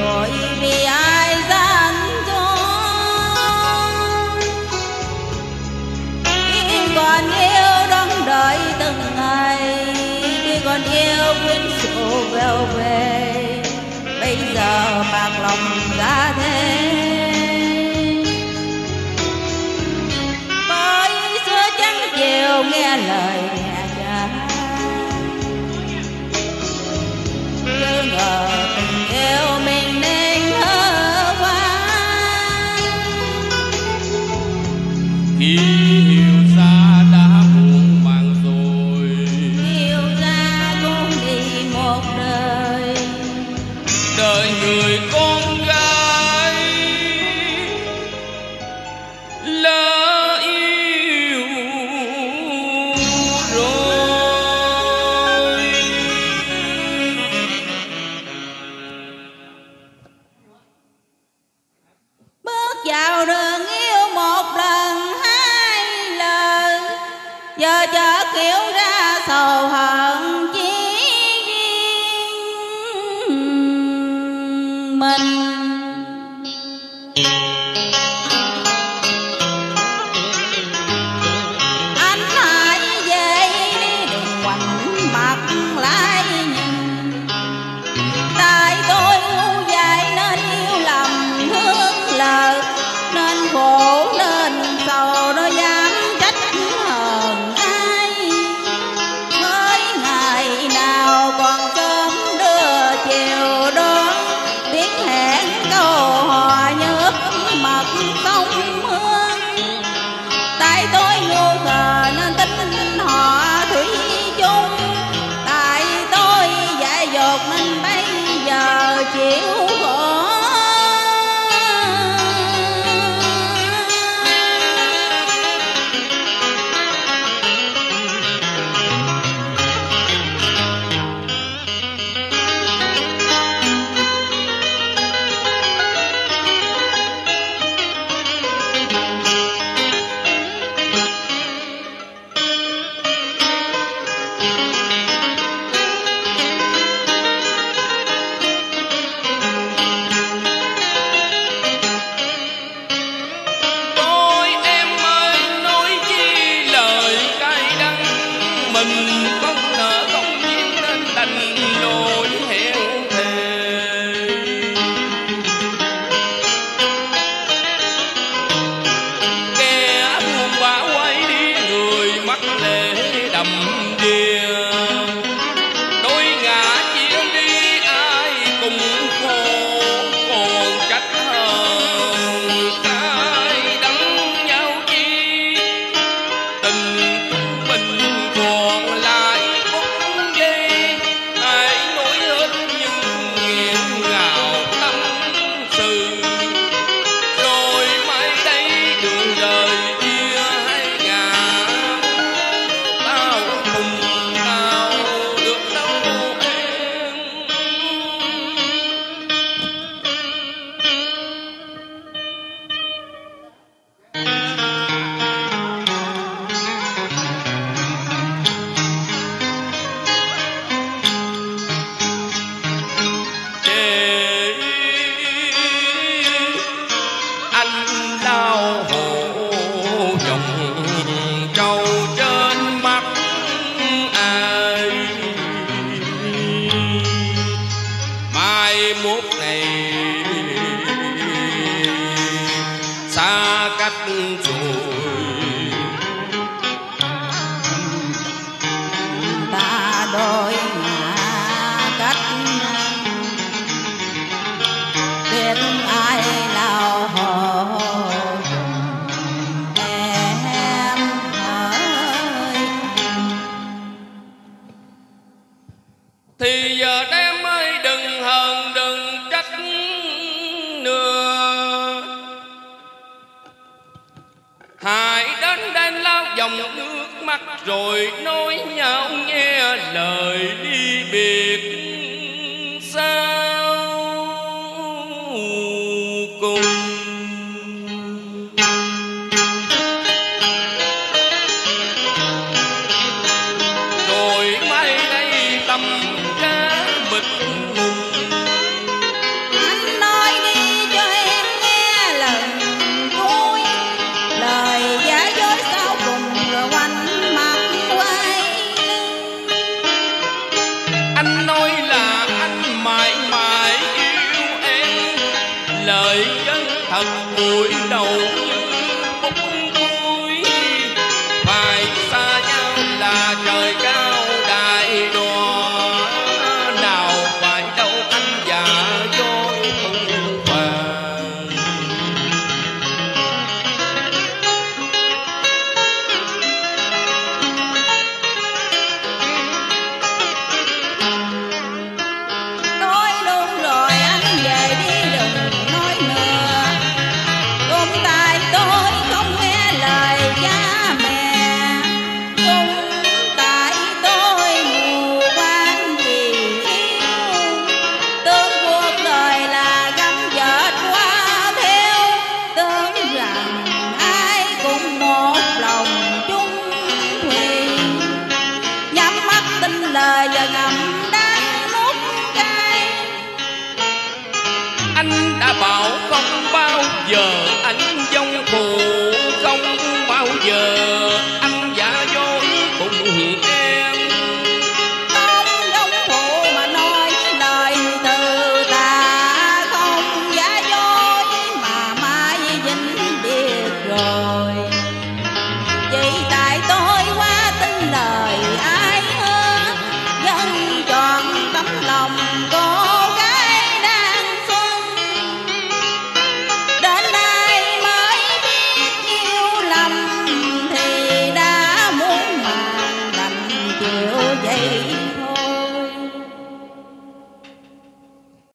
rồi vì ai gian dối, khi còn yêu đón đợi từng ngày khi còn yêu quên rũ vèo về bây giờ bạc lòng ra thế. Bởi xưa trắng chiều nghe lời vào đường yêu một lần, hai lần. Giờ chợ kiểu ra sầu hận chỉ riêng mình. mốt này xa cách rồi. Ta đôi ngã cách biết ai nào ơi, thì giờ đây dòng nước mắt rồi nói nhau nghe lời đi biệt. Sao cùng? Rồi mai đây tâm Oh, no.